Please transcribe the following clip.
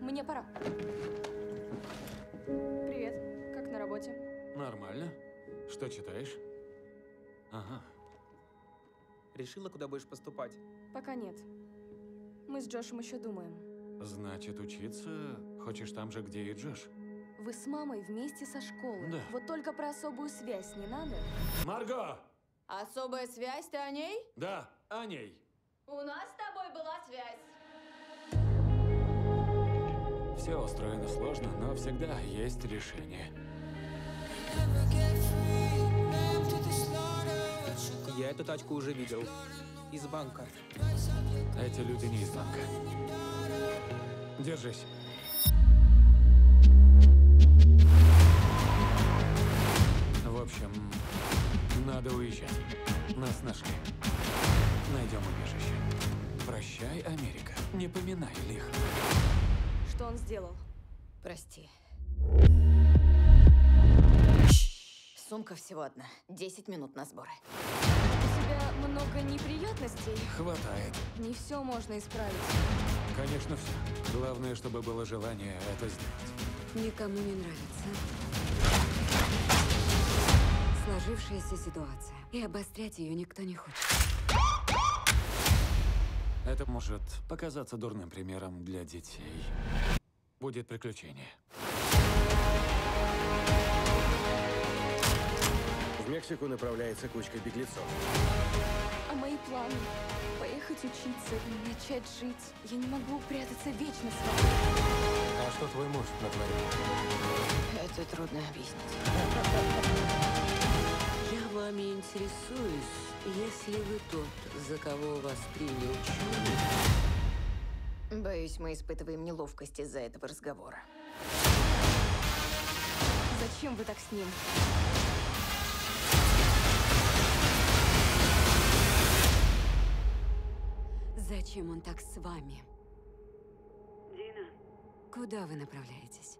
Мне пора. Привет. Как на работе? Нормально. Что читаешь? Ага. Решила, куда будешь поступать? Пока нет. Мы с Джошем еще думаем. Значит, учиться хочешь там же, где и Джош? Вы с мамой вместе со школы. Да. Вот только про особую связь не надо. Марго! Особая связь, ты о ней? Да, о ней. У нас с тобой связь. Все устроено сложно, но всегда есть решение. Я эту тачку уже видел. Из банка. Эти люди не из банка. Держись. В общем, надо уезжать. Нас нашли. Найдем убежище. Прощай, Америка. Не поминай лих. Что он сделал? Прости. Сумка всего одна. Десять минут на сборы. У тебя много неприятностей. Хватает. Не все можно исправить. Конечно, все. Главное, чтобы было желание это сделать. Никому не нравится сложившаяся ситуация. И обострять ее никто не хочет. Это может показаться дурным примером для детей. Будет приключение. В Мексику направляется кучка беглецов. А мои планы? Поехать учиться, начать жить. Я не могу прятаться вечно с вами. А что твой муж натворил? Это трудно объяснить. Я вами интересуюсь, если вы тот, за кого вас принял. Боюсь, мы испытываем неловкость из-за этого разговора. Зачем вы так с ним? Зачем он так с вами? Дина. Куда вы направляетесь?